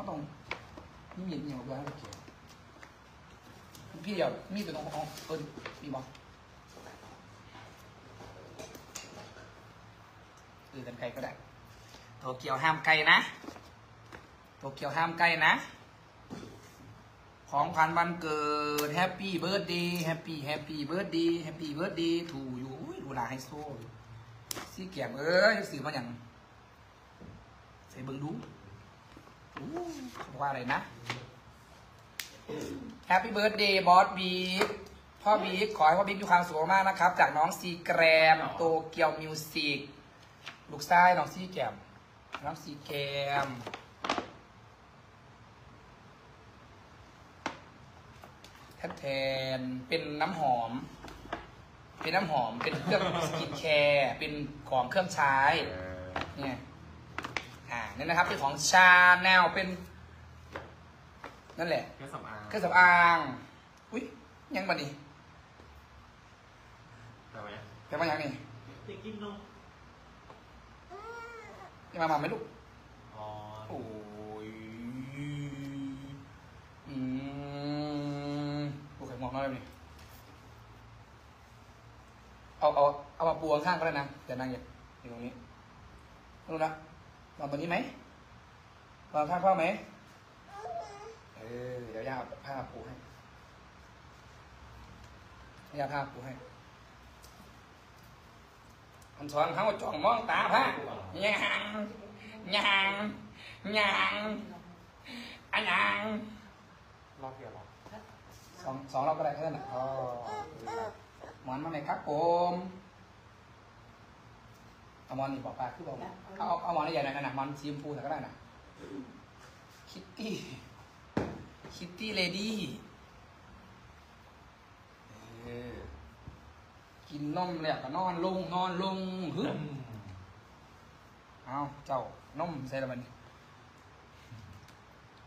เขาต้องนี่มีดเหนียวด้วยให้เกี่ยวพี่เดียวมีดตัวตรงของเอิญมีบอกหรือกันไกลก็ได้โตเกียวห้ามไกลนะโตเกียวห้ามไกลนะ ของขวัญวันเกิดแฮปปี้เบิร์ดดีแฮปปี้แฮปปี้เบิร์ดดีแฮปปี้เบิร์ดดีถูอยู่อุ้ยดูลาไฮโซ่ซี่แก้มเอ้ยสื่อมาอย่างใส่เบิ้งดู ว่าอะไรนะแฮปปี้เบิร์ดเดย์บอสบีพ่อบีขอให้พ่อบิ๊กมีความสุขมากๆนะครับ จากน้องซีแกรมโตเกียวมิวสิกลูกชายน้องซีแกรมน้องซีแกรมแทนแทนเป็นน้ำหอม เป็นน้ำหอม เป็นเครื่องสกินแคร์ เป็นของเครื่องใช้ เนี่ย อ่านี่นะครับเป็นของชาแนลเป็น นั่นแหละเครื่องสำอางเครื่องสำอางอุ้ยยังบันนี่ทำไหมแปลว่ายังนี่จะกินนมยังมามาไหมลูกอ๋อโอ้ยอืมโอเคมองหน้าเลยนี่เอาเอาเอามาปูข้างๆก็ได้นะอย่านั่งอย่างอยู่ตรงนี้รู้นะ นอนตรงนี้ไหมนอนข้างพ่อไหมเออเดี๋ยวย่าเอาผ้าปูให้ย่าผ้าปูให้มันสอนเขาว่าจ้องมองตาผ้าย่างย่างย่างอันย่างรอบเดียวหรอสองสองรอบก็ได้แค่นั้นแหละอ๋อหมอนมาไหนครับผม เอาหมอนนี่บอกปลาคือบอกเอาเอาเอาหมอนใหญ่ๆหน่อยนะหมอนสีชมพูแต่ก็ได้นะคิตตี้คิตตี้เลดี้เออกินนมแล้วก็นอนลงนอนลงฮึเอาเจ้านมใส่ละมัน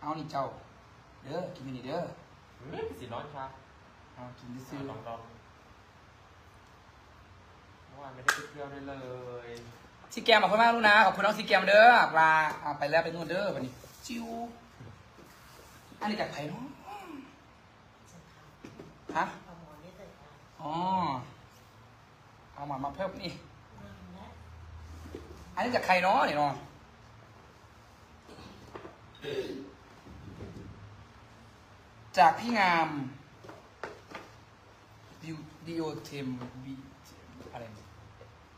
เอานี่เจ้า เด้อกินนี่เด้ออืมสีร้อนครับเอากินซื้ซื้ออลองลองเมื่อวานไม่ได้ไปเที่ยวด้วยเลยซีแกมขอบคุณมากลูกนะขอบคุณน้องซีแกมเด้อปลาเอาไปแล้วไปนู่นเด้อวันนี้ จิวอันนี้จากไผ่เนาะฮะเอาหมอนี่ใส่ตาอ๋อเอามามาเพิ่มนี่นั่งนะอันนี้จากใครเนาะนี่เนาะจากพี่งามดิวดิโอเทมบี อะไรเนี่ย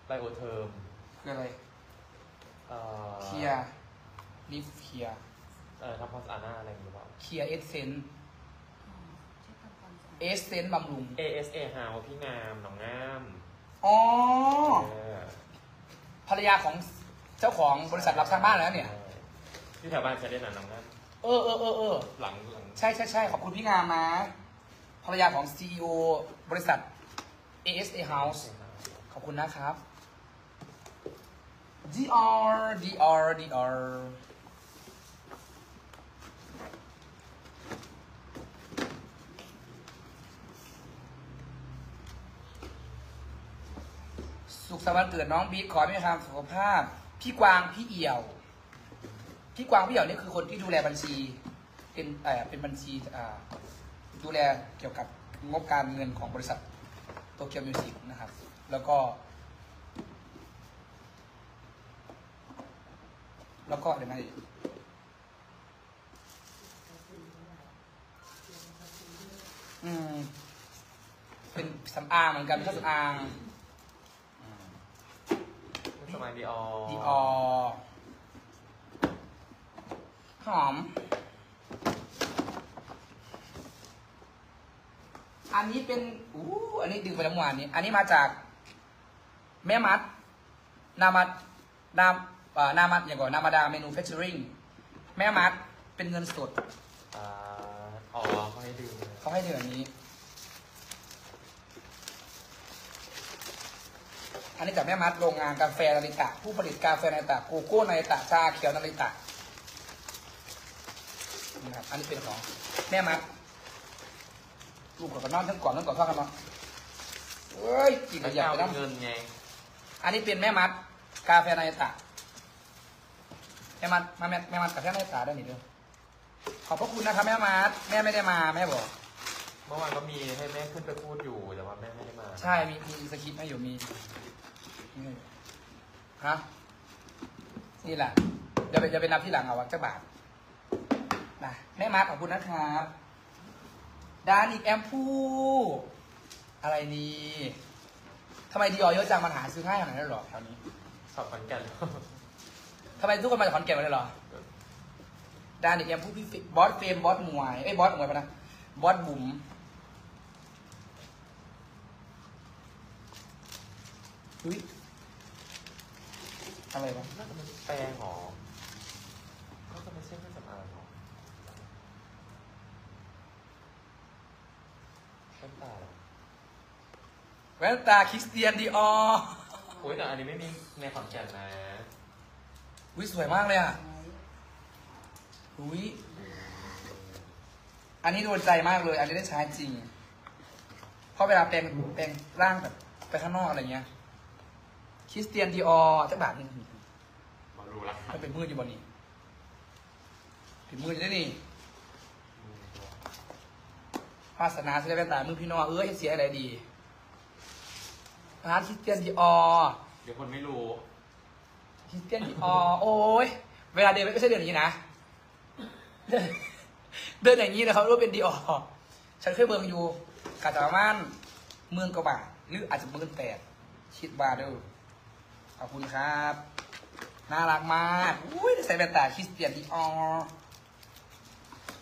ไบโอเทอร์มคืออะไรเอ่อเคลียร์ลิฟเคลียร์เอ่อทำความสะอาดหน้าอะไรอย่างเงี้ยเปล่า clear essence ช่วยทำความสะอาด essence บำรุง ASA House พี่งามหนองงามอ๋อ เออภรรยาของเจ้าของบริษัทรับสร้างบ้านแล้วเนี่ย ที่แถวบ้านใช้ได้หนาหนองงามเออเออเออเออหลังหลังใช่ใช่ใช่ขอบคุณพี่งามนะภรรยาของ CEO บริษัท ASA House ขอบคุณนะครับ DR DR DR สุขสันต์วันเกิดน้องบิ๊กขอให้มีความสุขภาพ พี่กวางพี่เอี่ยว พี่กวางพี่เอี่ยวนี่คือคนที่ดูแลบัญชี เป็นเอ่อเป็นบัญชีอ่าดูแลเกี่ยวกับงบการเงินของบริษัทโตเกียวมิวสิกนะครับ แล้วก็ แล้วก็เดี๋ยวนะอีกอืม เป็นสำอางเหมือนกันเป็นเครื่องสำอางสมัยดีออดีออหอม อันนี้เป็นอู้อันนี้ดึงไปแล้วเมื่อวานนี้ อันนี้มาจาก แม่มัด นามัดนามเอ่อนามัดอย่างก่อนนามาดาเมนูเฟชเชอริงแม่มัดเป็นเงินสดอ่าอ๋อเขาให้ดื่มเขาให้เดือนนี้ อันนี้จากแม่มัดโรงงานกาแฟนาริตะ ผู้ผลิตกาแฟนาริตะโกโก้นาริตะชาเขียวนาริตะนะครับอันนี้เป็นของแม่มัดลูกกับนอนทั้งก่อนทั้งก่อนเท่ากันเนาะเอ้ยกินแล้วอยากเจ้าไปน้ำเงินไง อันนี้เป็นแม่มัด กาแฟนาริตะแม่มัดแม่มัดแม่มัดกาแฟนาริตะได้หนิเด้อขอบพระคุณนะครับแม่มาร์ทแม่ไม่ได้มาแม่บอก เมื่อวานก็มีให้แม่ขึ้นไปพูดอยู่แต่ว่าแม่ไม่ได้มาใช่ มีมีสคริปต์ให้อยู่มีนี่ฮะนี่แหละเดี๋ยวไปเดี๋ยวไปนับที่หลังเอาว่าจะบาทนะแม่มาร์ทขอบคุณนะครับดานอีกแอมพูอะไรนี่ ทำไมดีออเยอะจังมันหาซื้อง่ายขนาดนั้นเลยเหรอแถวนี้สอบขอนแก่นทำไมทุกคนมาจากขอนแก่นหมดเลยเหรอดานอีกแอมพูพี่ฟิบอสเฟรมบอสมวยไอ้ยบอสมวยปะนะบอสบุ๋มอุ้ยอะไรวะน่าจะเป็นแปลงหรอก็จะไม่ใช่เครื่องสำอางหรอแว่นตาเหรอ แว่นตาคริสเตียนดีออโอ้ยแต่อันนี้ไม่มีในขอนแก่นนะอุ้ยสวยมากเลยอะอุ้ยอันนี้โดนใจมากเลย อันนี้ได้ใช้จริง เพราะเวลาแปลงแปลงร่างแบบไปข้างนอกอะไรเงี้ย คริสเตียนดีออจักบาทหนึงมารู้ละมันเป็นมืดอยู่บนนี้เป็นมืดอยู่ได้นี่วาสนาสิได้เป็นตามือพี่น้องเอ้ยเสียอะไรดี ร้านคริสเตียนดีออเดี๋ยวคนไม่รู้คริสเตียนดีออโอ้ยเวลาเดินไม่ใช่เดินอย่างนี้นะ เดินเดินอย่างนี้นะครับรู้ว่าเป็นดีออฉันเคยเมืองอยู่กาญจนาม่านเมืองกระบะหรืออาจจะเมืองแปดคิดว่าเด้อขอบคุณครับ น่ารักมากอุ้ยได้ใส่แว่นตาคริสเตียนดีออ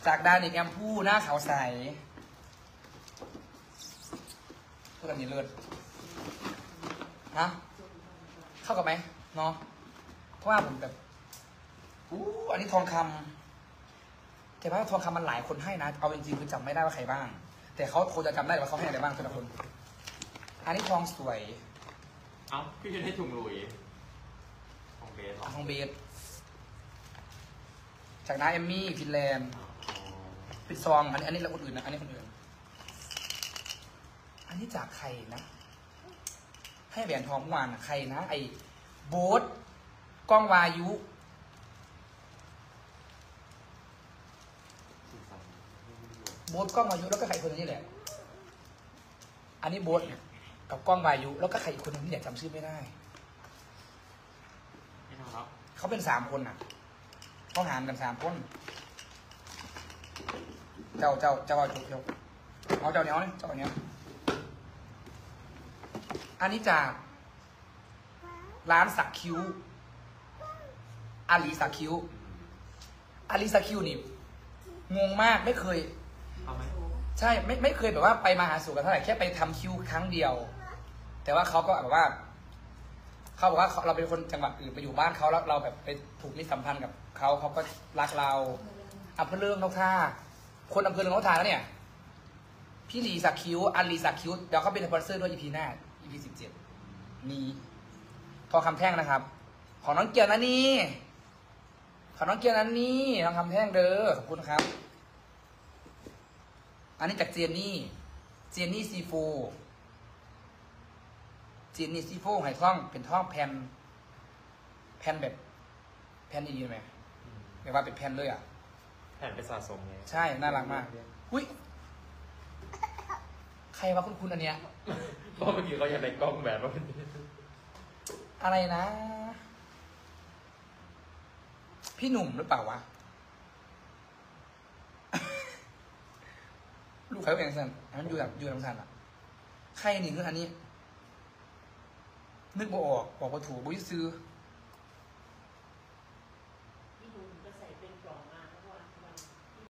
จากดานิกแอมพูหน้าขาวใสพูดกันนี้เลิศ ฮะเข้ากับไหมเนาะเพราะว่าผมแบบอู้อันนี้ทองคำแต่ว่าทองคำมันหลายคนให้นะ เอาจริงๆคือจำไม่ได้ว่าใครบ้าง แต่เขาคงจะจำได้ว่าเขาให้อะไรบ้างแต่ละคน อันนี้ทองสวย เอ้าพี่จะได้ถุงลุยของเบสเหรอทองเบสจากน้าเอมมี่ฟินแลนด์อ๋อปิดซอง อันนี้อันนี้แล้วคนอื่นนะอันนี้คนอื่น อันนี้จากใครนะ ให้แหวนทองเมื่อวานใครนะ ไอ้โบ๊ทกล้องวายุ โบ๊ทกล้องวายุแล้วก็ใครคนนึงนี่แหละ อันนี้โบ๊ทกับกล้องวายุ แล้วก็ใครอีกคนนึงที่อยากจำชื่อไม่ได้ ไม่ทำแล้วเขาเป็นสามคนน่ะเขาหารกันสามคน เจ้าเจ้าเจ้าเอาจุกเดียวเอาเจ้าเนี้ยเจ้าเนี้ย อันนี้จาก ร้านสักคิ้ว อาลีสักคิ้ว อาลีสักคิ้วนี่งงมากไม่เคย เอาไหมใช่ไม่ไม่เคยแบบว่าไปมาหาสู่กันเท่าไหร่แค่ไปทำคิวครั้งเดียว แต่ว่าเขาก็แบบว่าเขาบอกว่าเขาเราเป็นคนจังหวัดอื่นไปอยู่บ้านเขาแล้วเราแบบไปถูกมิตรสัมพันธ์กับเขาเขาก็รักเราอำเภอเรื่องนกท่าคนอำเภอเรื่องนกท่าแล้วเนี่ย พี่ลีสักคิวอันลีสักคิวเดี๋ยวเขาเป็นสปอนเซอร์ด้วย EP หน้า EP สิบเจ็ดนี้ทองคำแท่งนะครับ ของน้องเกียร์นะนี่ของน้องเกียร์นั้นนี่ทองคำแท่งเด้อขอบคุณครับ อันนี้จากเจนนี่เจนนี่ซีโฟเจนนี่ซีโฟไห่ท่องเป็นท่องแผ่นแผ่นแบบ แผ่นดีๆไหมอืมแบบว่าเป็นแผ่นเลยอะ แผ่นไปสะสมไง ใช่ น่ารักมาก อุ้ย ใครว่าคุณคุณอันเนี้ย เพราะเมื่อกี้เขาอยากได้กล้องแบบว่าเป็นอะไรนะ พี่หนุ่มหรือเปล่าวะ ลูกใครเป็นสันอันนั้นอยู่แบบอยู่ลำสันอะ ใครนี่คืออันนี้ นึกบ่ออก บอกว่าถูกบุ้ยซื้ออ